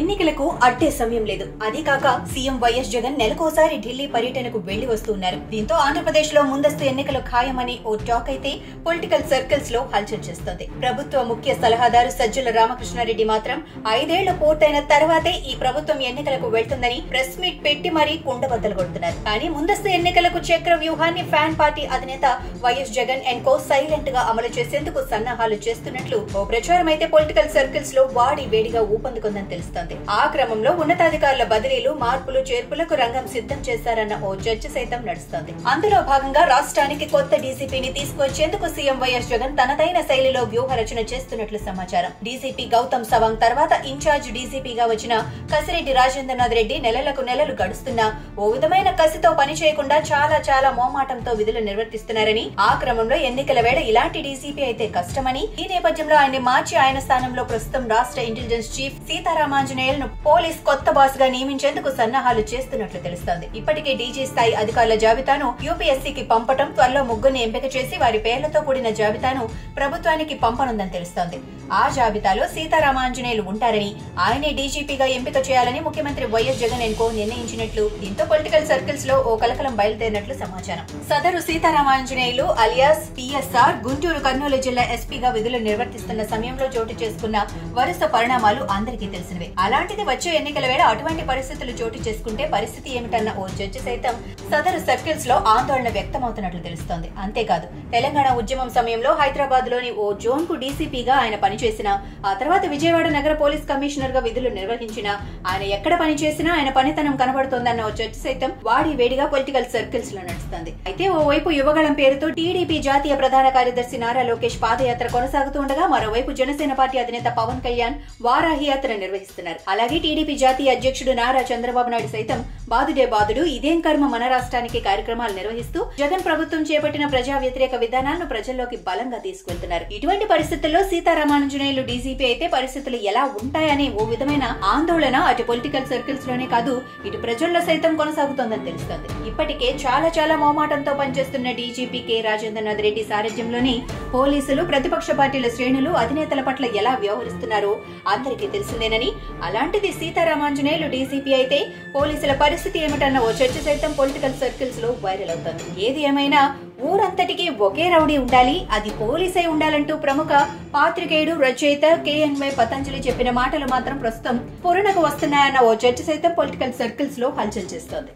ఎన్నికలకు అడ్డే సమయం లేదు. అది కాక సీఎం వైఎస్ జగన్ నెలకోసారి ఢిల్లీ పర్యటనకు వెళ్ళి వస్తున్నారు. దీంతో ఆంధ్రప్రదేశ్లో ముందస్తు ఎన్నికలు ఖాయమని ఓ టాక్ అయితే పొలిటికల్ సర్కిల్స్లో హల్చల్ చేస్తోంది. ప్రభుత్వ ముఖ్య సలహాదారు సజ్జల రామకృష్ణారెడ్డి మాత్రం ఐదేళ్ళు పూర్తయిన తర్వాతే ఈ ప్రభుత్వం ఎన్నికలకు వెళ్తుందని ప్రెస్ మీట్ పెట్టి మరీ కుండబద్దలు కొడుతున్నారు. కానీ ముందస్తు ఎన్నికలకు చక్ర వ్యూహాన్ని ఫ్యాన్ పార్టీ అధినేత వైఎస్ జగన్ అండ్ కో సైలెంట్గా అమలు చేసేందుకు సన్నాహాలు చేస్తున్నట్లు ఓ ప్రచారం అయితే పొలిటికల్ సర్కిల్స్లో వాడి వేడిగా ఊపందుకుందని తెలుస్తోంది. ఆ క్రమంలో ఉన్నతాధికారుల బదిలీలు మార్పులు చేర్పులకు రంగం సిద్ధం చేశారన్న ఓ చర్చ సైతం నడుస్తోంది. అందులో భాగంగా రాష్ట్రానికి కొత్త డీసీపీని తీసుకొచ్చేందుకు సీఎం వైఎస్ జగన్ తనదైన శైలిలో వ్యూహ రచన చేస్తున్నట్లు సమాచారం. డీసీపీ గౌతమ్ సవాంగ్ తర్వాత ఇన్ఛార్జ్ డీసీపీగా వచ్చిన కసిరెడ్డి రాజేంద్రనాథ్ రెడ్డి నెలలకు నెలలు గడుస్తున్నా ఓ విధమైన కసితో పని చేయకుండా చాలా చాలా మోమాటంతో విధులు నిర్వర్తిస్తున్నారని ఆ క్రమంలో ఎన్నికల వేళ ఇలాంటి డీసీపీ అయితే కష్టమని ఈ నేపథ్యంలో ఆయన్ని మార్చి ఆయన స్థానంలో ప్రస్తుతం రాష్ట్ర ఇంటెలిజెన్స్ చీఫ్ సీతారామాంజనేయులను పోలీస్ కొత్త బాస్గా నియమించేందుకు సన్నాహాలు చేస్తున్నట్లు తెలుస్తోంది. ఇప్పటికే డీజీ స్థాయి అధికారుల జాబితాను యూపీఎస్సీకి పంపటం త్వరలో ముగ్గురిని ఎంపిక చేసి వారి పేర్లతో కూడిన జాబితాను ప్రభుత్వానికి పంపనుందని తెలుస్తోంది. ఆ జాబితాలో సీతారామాంజనేయులు ఉంటారని ఆయనే డీజీపీగా ఎంపిక చేయాలని ముఖ్యమంత్రి వైఎస్ జగన్ ఎన్కో నిర్ణయించినట్లు దీంతో పొలిటికల్ సర్కిల్స్లో ఓ కలకలం బయలుదేరినట్లు సమాచారం. సదరు సీతారామాంజనేయులు అలియాస్ పిఎస్ఆర్ గుంటూరు కర్నూలు జిల్లా ఎస్పీగా విధులు నిర్వర్తిస్తున్న సమయంలో చోటు చేసుకున్న వరుస పరిణామాలు అందరికీ తెలిసినవే. అలాంటిది వచ్చే ఎన్నికల వేళ అటువంటి పరిస్థితులు చోటు చేసుకుంటే పరిస్థితి ఏమిటన్న ఓ జడ్జి సైతం సదరు సర్కిల్స్లో ఆందోళన వ్యక్తమవుతున్నట్లు తెలుస్తోంది. అంతేకాదు తెలంగాణ ఉద్యమం సమయంలో హైదరాబాద్లోని ఓ జోన్కు డీసీపీగా ఆయన పనిచేసిన ఆ తర్వాత విజయవాడ నగర పోలీస్ కమిషనర్గా విధులు నిర్వహించిన ఆయన ఎక్కడ పనిచేసినా ఆయన పనితనం కనబడుతోందన్న ఓ చర్చ సైతం వాడి వేడిగా పొలిటికల్ సర్కిల్స్లో నడుస్తుంది. అయితే ఓవైపు యువగళం పేరుతో టీడీపీ జాతీయ ప్రధాన కార్యదర్శి నారా లోకేష్ పాదయాత్ర కొనసాగుతుండగా మరోవైపు జనసేన పార్టీ అధినేత పవన్ కళ్యాణ్ వారాహి యాత్ర నిర్వహిస్తున్నారు. అలాగే టీడీపీ జాతీయ అధ్యక్షుడు నారా చంద్రబాబు నాయుడు సైతం బాదుడే బాదుడు ఇదేం కర్మ మన రాష్ట్రానికి కార్యక్రమాలు నిర్వహిస్తూ జగన్ ప్రభుత్వం చేపట్టిన ప్రజా వ్యతిరేక విధానాలను ప్రజల్లోకి బలంగా తీసుకెళ్తున్నారు. ఇటువంటి పరిస్థితుల్లో సీతారామానుజనేయులు డీజీపీ అయితే పరిస్థితులు ఎలా ఉంటాయనే ఓ విధమైన ఆందోళన అటు పొలిటికల్ సర్కిల్స్లోనే కాదు ఇటు ప్రజల్లో సైతం కొనసాగుతోందని తెలుస్తోంది. ఇప్పటికే చాలా చాలా మోమాటంతో పనిచేస్తున్న డీజీపీ కె. రాజేంద్రనాథ్ రెడ్డి సారథ్యంలోని పోలీసులు ప్రతిపక్ష పార్టీల శ్రేణులు అధినేతల పట్ల ఎలా వ్యవహరిస్తున్నారో అందరికీ తెలిసిందేనని అలాంటిది సీతారామాంజనేయులు డీసీపీ అయితే పోలీసుల పరిస్థితి ఏమిటన్న ఓ చర్చ సైతం పొలిటికల్ సర్కిల్స్లో వైరల్ అవుతుంది ఏది ఏమైనా ఊరంతటికీ ఒకే రౌడీ ఉండాలి అది పోలీసే ఉండాలంటూ ప్రముఖ పాత్రికేయుడు రచయిత కేఎన్వై పతంజలి చెప్పిన మాటలు మాత్రం ప్రస్తుతం పొరణకు వస్తున్నాయన్న ఓ చర్చ సైతం పొలిటికల్ సర్కిల్స్లో హల్చల్ చేస్తోంది.